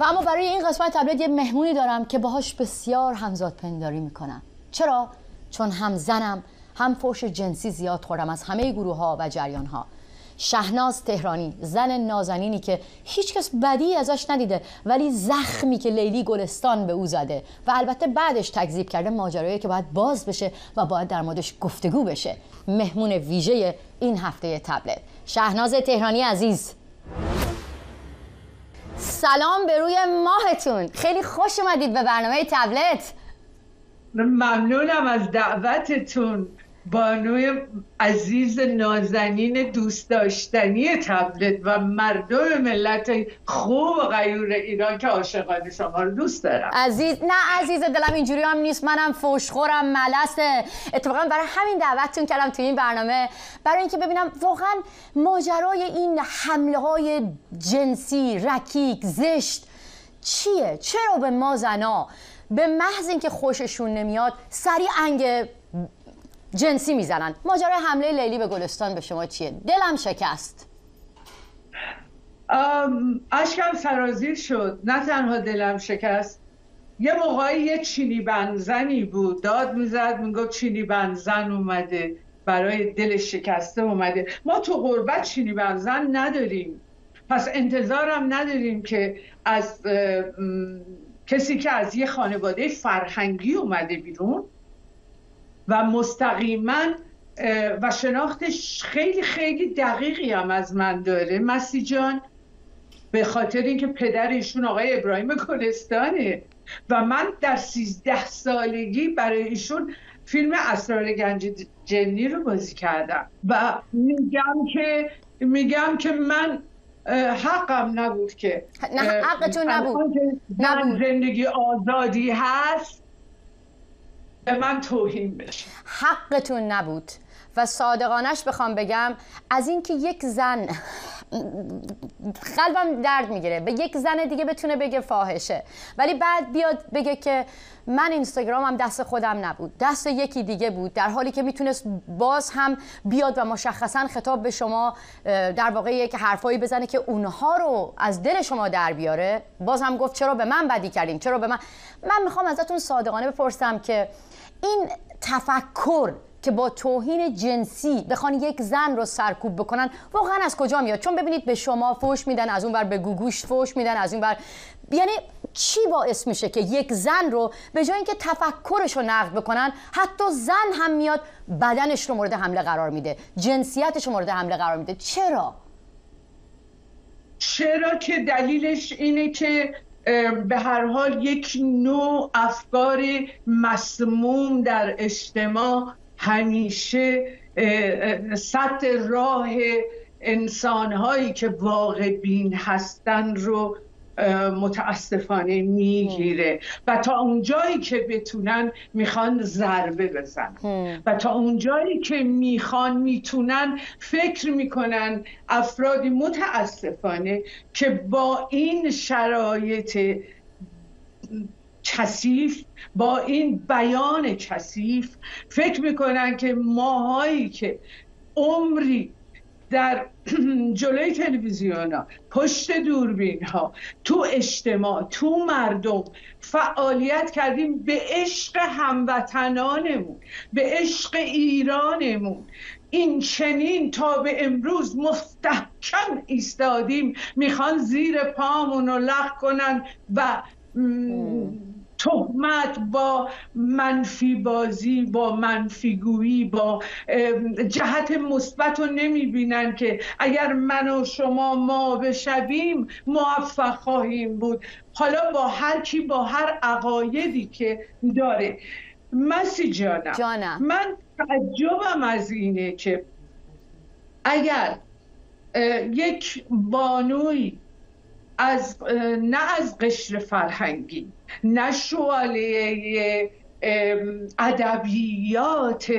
و اما برای این قسمت تبلت یه مهمونی دارم که باهاش بسیار همزاد پنداری می‌کنم. چرا؟ چون هم زنم هم فوش جنسی زیاد خوردم از همه گروه ها و جریان ها شهناز تهرانی زن نازنینی که هیچکس بدی ازش ندیده ولی زخمی که لیلی گلستان به او زده و البته بعدش تکذیب کرده ماجرایی که باید باز بشه و باید در موردش گفتگو بشه. مهمون ویژه این هفته تبلت شهناز تهرانی عزیز. سلام به روی ماهتون. خیلی خوش اومدید به برنامه تبلت. ممنونم از دعوتتون. بانوی عزیز نازنین دوست داشتنی تبلت و مردم ملت خوب و غیور ایران که عاشقان شما رو دوست دارم. عزیز نه عزیز دلم اینجوری هم نیست. منم فوشخورم ملسه اتفاقا برای همین دعوتتون کردم توی این برنامه. برای اینکه ببینم واقعا ماجرای این حمله های جنسی رکیک زشت چیه؟ چرا به ما زنا؟ به محض اینکه خوششون نمیاد سریع انگ جنسی می‌زنن. ماجرای حمله لیلی به گلستان به شما چیه؟ دلم شکست. اشکم سرازیر شد. نه تنها دلم شکست. یه موقعی یه چینی بنزنی بود. داد می‌زد می‌گفت چینی بنزن اومده. برای دل شکسته اومده. ما تو غربت چینی بنزن نداریم. پس انتظارم نداریم که از کسی که از یه خانواده فرهنگی اومده بیرون و مستقیما و شناختش خیلی خیلی دقیقی هم از من داره. مسی جان به خاطر اینکه پدر ایشون آقای ابراهیم گلستانه و من در سیزده سالگی برای ایشون فیلم اسرار گنج جنی رو بازی کردم. و میگم که میگم که من حقم نبود که نه حقتون نبود. نبود. زندگی آزادی هست به من توهین بشه. حقتون نبود. و صادقانش بخوام بگم از اینکه یک زن قلبم درد می‌گیره. به یک زن دیگه بتونه بگه فاحشه. ولی بعد بیاد بگه که من اینستاگرامم دست خودم نبود. دست یکی دیگه بود. در حالی که می‌تونست باز هم بیاد و مشخصا خطاب به شما در واقع یک حرفایی بزنه که اونها رو از دل شما در بیاره. باز هم گفت چرا به من بدی کردیم چرا به من؟ من می‌خوام ازتون صادقانه بپرسم که این تفکر که با توهین جنسی بخوان یک زن رو سرکوب بکنن واقعا از کجا میاد؟ چون ببینید به شما فوش میدن از اون بر به گوگوش فوش میدن از اون بر یعنی چی باعث میشه که یک زن رو به جای اینکه تفکرش رو نقد بکنن حتی زن هم میاد بدنش رو مورد حمله قرار میده جنسیتش رو مورد حمله قرار میده. چرا؟ چرا که دلیلش اینه که به هر حال یک نوع افکار مسموم در اجتماع همیشه سطح راه انسانهایی که واقع بین هستن رو متاسفانه می‌گیره. و تا اونجایی که بتونن می‌خوان ضربه بزنن. و تا اونجایی که می‌خوان می‌تونن فکر می‌کنن افرادی متاسفانه که با این شرایط کثیف با این بیان کثیف. فکر می‌کنن که ماهایی که عمری در جلوی تلویزیون ها پشت دوربین ها تو اجتماع تو مردم فعالیت کردیم به عشق هموطنانمون به عشق ایرانمون. این چنین تا به امروز مستحکم ایستادیم. می‌خوان زیر پامون رو لغ کنن و تهمت با منفی بازی با منفی گویی با جهت مثبت رو نمی‌بینن که اگر من و شما ما بشویم موفق خواهیم بود حالا با هر کی با هر عقایدی که داره مسی جانم, جانم. من تعجبم از اینه که اگر یک بانوی از نه از قشر فرهنگی نه شوالیه ادبیات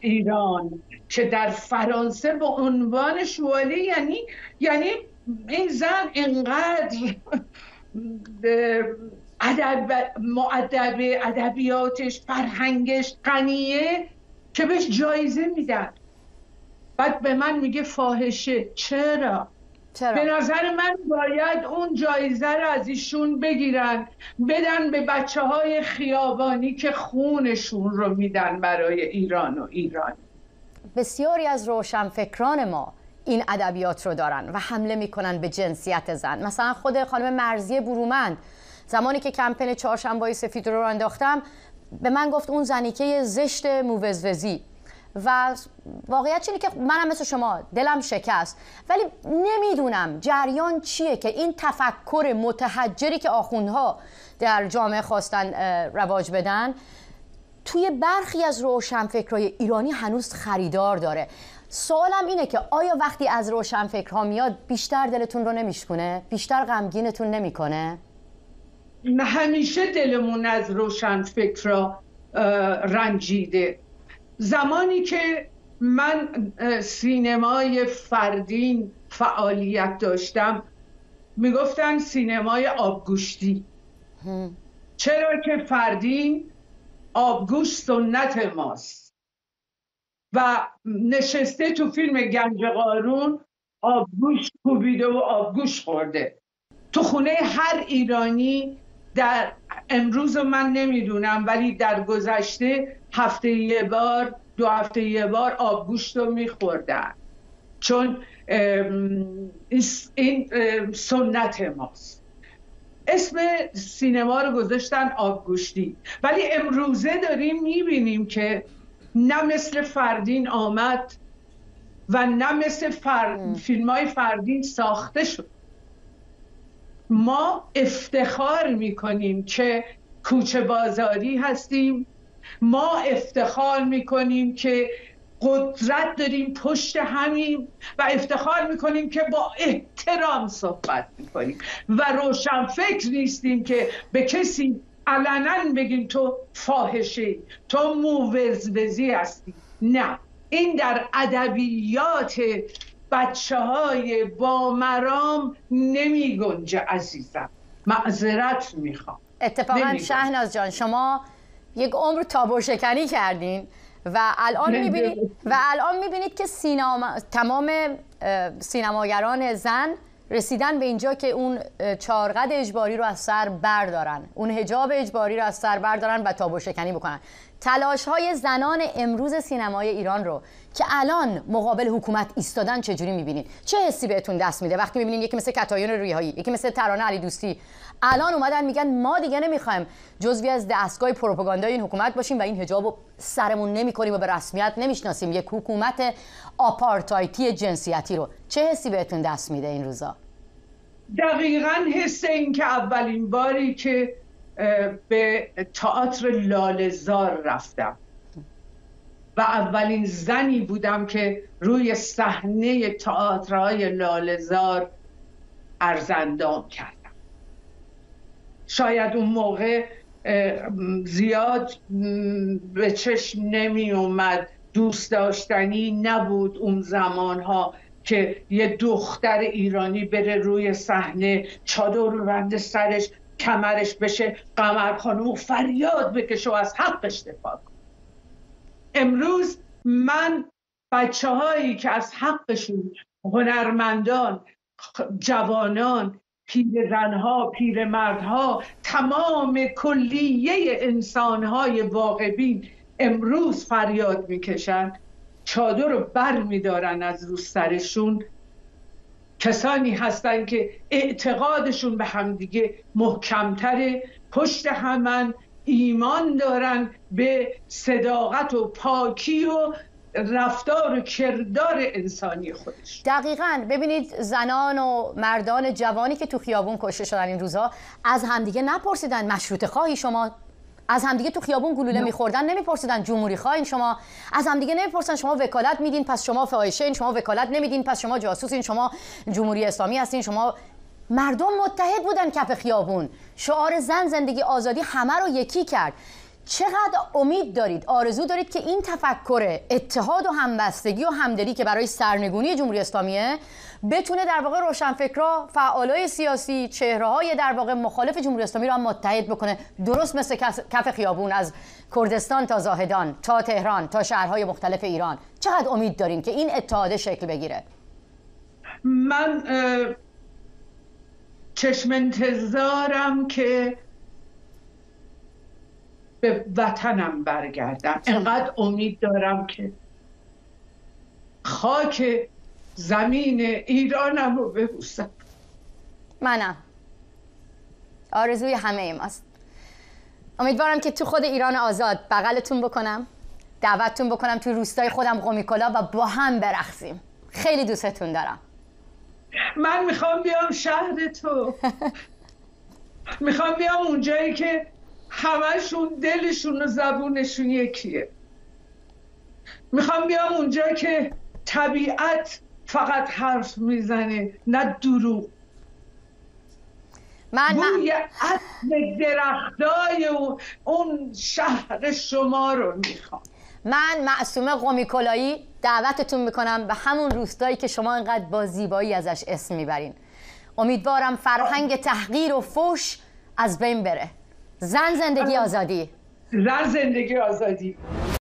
ایران که در فرانسه به عنوان شوالیه یعنی یعنی این زن اینقدر ادب معدب ادبیاتش فرهنگش غنیه که بهش جایزه میدن. بعد به من میگه فاحشه. چرا؟ چرا؟ به نظر من باید اون جایزه رو از ایشون بگیرن بدن به بچه های خیابانی که خونشون رو میدن برای ایران و ایران بسیاری از روشنفکران ما این ادبیات رو دارن و حمله می‌کنن به جنسیت زن مثلا خود خانم مرزی برومند زمانی که کمپین چهارشنبه سفید رو انداختم به من گفت اون زنیکه زشت موزوزی و واقعیت اینه که منم مثل شما دلم شکست ولی نمی‌دونم جریان چیه که این تفکر متحجری که آخوندها در جامعه خواستن رواج بدن توی برخی از روشنفکرهای ایرانی هنوز خریدار داره سوالم اینه که آیا وقتی از روشنفکرها میاد بیشتر دلتون رو نمیشکونه؟ بیشتر غمگینتون نمی‌کنه؟ همیشه دلمون از روشنفکرها رنجیده زمانی که من سینمای فردین فعالیت داشتم می‌گفتن سینمای آبگوشتی. چرا که فردین آبگوش سنت ماست. و نشسته تو فیلم گنج قارون آبگوش کوبیده و آبگوش خورده. تو خونه هر ایرانی در امروز من نمی‌دونم ولی در گذشته هفته یه بار دو هفته یه بار آبگوشت رو میخوردن. چون این سنت ماست. اسم سینما رو گذاشتن آبگوشتی ولی امروزه داریم می‌بینیم که نه مثل فردین آمد و نه مثل فیلم های فردین ساخته شد. ما افتخار می‌کنیم که کوچه بازاری هستیم. ما افتخار می‌کنیم که قدرت داریم پشت همیم و افتخار می‌کنیم که با احترام صحبت می‌کنیم. و روشن فکر نیستیم که به کسی علنا بگیم تو فاحشه تو موزوزی هستی. نه. این در ادبیات بچه های با مرام نمی گنجه عزیزم. معذرت می‌خوام. اتفاقا شهناز جان شما یک عمر تابو شکنی کردین و الان می‌بینید و الان می‌بینید که سینما تمام سینماگران زن رسیدن به اینجا که اون چارقد اجباری رو از سر بردارن. اون هجاب اجباری رو از سر بردارن و تابو شکنی بکنن. تلاش های زنان امروز سینمای ایران رو که الان مقابل حکومت ایستادن چجوری می‌بینید؟ چه حسی بهتون دست میده وقتی می‌بینید یکی مثل کتایون رویهایی یکی مثل ترانه علی دوستی؟ الان اومدن میگن ما دیگه نمی‌خوایم جزوی از دستگاه پروپاگاندای این حکومت باشیم و این حجاب رو سرمون نمی‌کنیم و به رسمیت نمی‌شناسیم. یک حکومت آپارتایتی جنسیتی رو. چه حسی بهتون دست میده این روزا؟ دقیقا حس این که اولین باری که به تئاتر لالزار رفتم. و اولین زنی بودم که روی صحنه تئاترهای لالزار ارزندام کردم. شاید اون موقع زیاد به چشم نمی اومد. دوست داشتنی نبود اون زمان ها که یه دختر ایرانی بره روی صحنه چادر بنده سرش کمرش بشه قمر خانم فریاد بکشه و از حقش دفاع کنه. امروز من بچه هایی که از حقشون هنرمندان جوانان پیرزنها پیرمردها تمام کلیه انسانهای واقعبین امروز فریاد می‌کشن. چادر رو بر میدارن از رو سرشون. کسانی هستند که اعتقادشون به همدیگه محکمتره پشت همن ایمان دارن به صداقت و پاکی و رفتار و کردار انسانی خودش. دقیقا. ببینید زنان و مردان جوانی که تو خیابون کشته شدن این روزها از همدیگه نپرسیدن مشروط خواهی شما از همدیگه تو خیابون گلوله میخوردن نمیپرسیدن جمهوری خواهین شما. از همدیگه نمی‌پرسن شما وکالت میدین پس شما فاحشه شما وکالت نمیدین پس شما جاسوسین شما جمهوری اسلامی هستین شما مردم متحد بودن کف خیابون. شعار زن زندگی آزادی همه رو یکی کرد. چقدر امید دارید آرزو دارید که این تفکر اتحاد و همبستگی و همدلی که برای سرنگونی جمهوری اسلامیه بتونه در واقع روشنفکرا فعالای سیاسی چهره های در واقع مخالف جمهوری اسلامی هم متحد بکنه. درست مثل کف خیابون از کردستان تا زاهدان تا تهران تا شهرهای مختلف ایران. چقدر امید دارین که این اتحاد شکل بگیره؟ من چشم انتظارم که به وطنم برگردم. انقدر امید دارم که خاک زمین ایرانم رو ببوسم. منم. آرزوی همه ماست امیدوارم که تو خود ایران آزاد بغلتون بکنم دعوتتون بکنم تو روستای خودم قومی کلا و با هم برخصیم خیلی دوستتون دارم. من می‌خوام بیام شهر تو. می‌خوام بیام اونجایی که همشون دلشون و زبونشون یکیه. می‌خوام بیام اونجا که طبیعت فقط حرف می‌زنه نه دروغ. من بوی اصل درختای اون شهر شما رو می‌خوام. من معصومه قومی کلایی دعوتتون می‌کنم به همون روستایی که شما انقدر با زیبایی ازش اسم می‌برین. امیدوارم فرهنگ تحقیر و فوش از بین بره. زن زندگی آزادی. زن زندگی آزادی.